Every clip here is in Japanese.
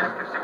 Thank you, sir.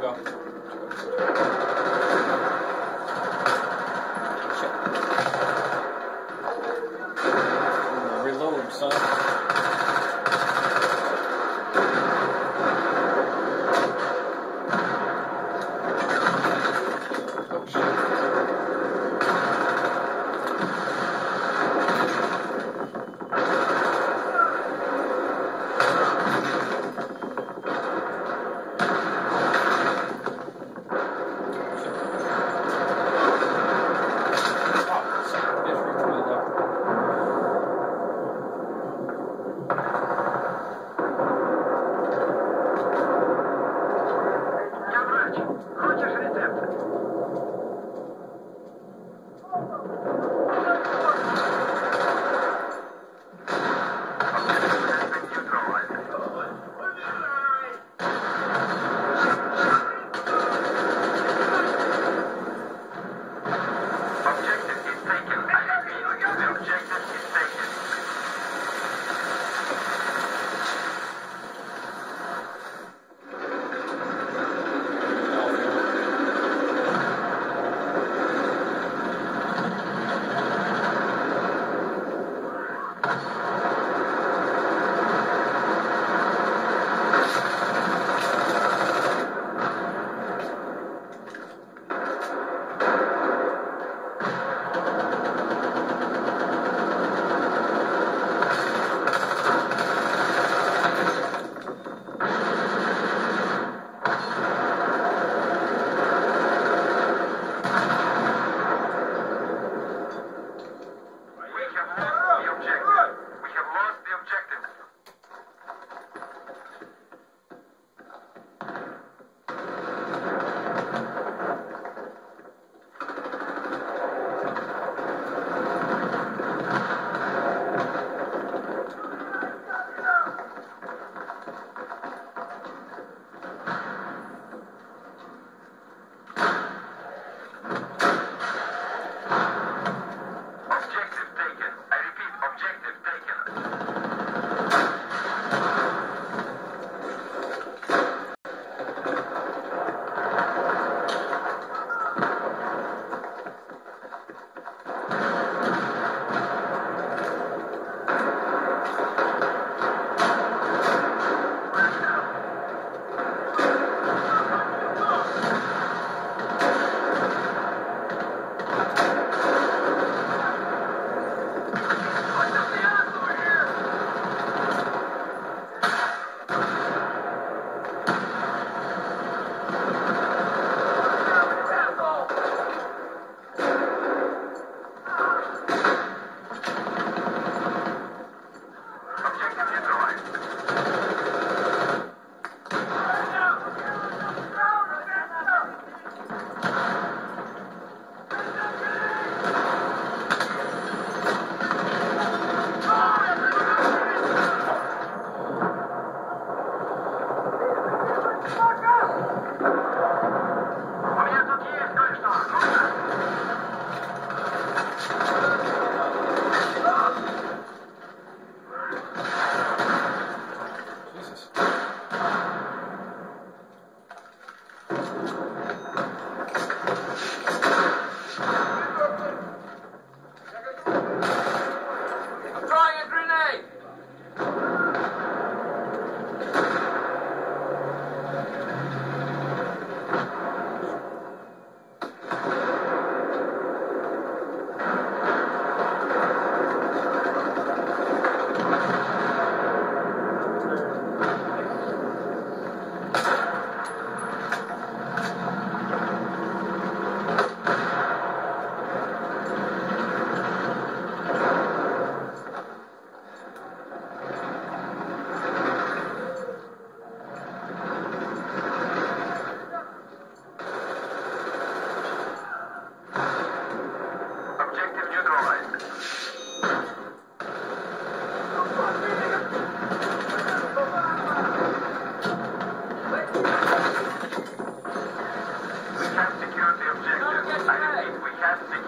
顔が。fantastic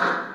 you